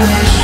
Yeah.